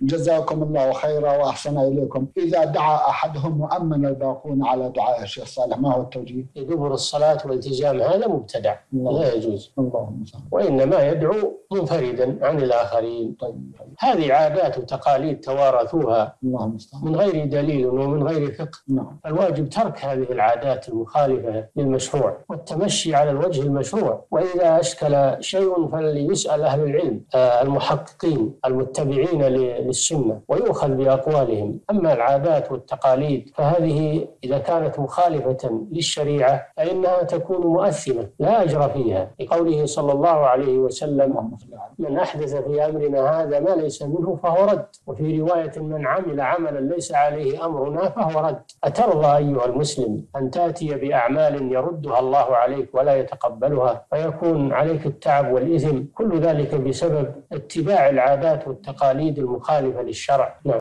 جزاكم الله خيرا وأحسن إليكم. إذا دعا أحدهم وأمن الباقون على دعاء الشيخ صالح ما هو التوجيه؟ دبر الصلاة والتزام هذا مبتدع. لا يجوز. اللهم صل وإنما يدعو منفردا عن الآخرين. طيب هذه عادات وتقاليد توارثوها اللهم صل من غير دليل ومن غير فقه. نعم. الواجب ترك هذه العادات المخالفة للمشروع والتمشي على الوجه المشروع. وإذا أشكل شيء فليسأل أهل العلم آه، المحققين المتبعين ل- للسنة ويؤخذ بأقوالهم. أما العادات والتقاليد فهذه إذا كانت مخالفة للشريعة فإنها تكون مؤثمة لا أجر فيها. لقوله صلى الله عليه وسلم من أحدث في أمرنا هذا ما ليس منه فهو رد. وفي رواية من عمل عملا ليس عليه أمرنا فهو رد. أترضى أيها المسلم أن تأتي بأعمال يردها الله عليك ولا يتقبلها فيكون عليك التعب والإثم كل ذلك بسبب اتباع العادات والتقاليد المخالفة للشرع. نعم.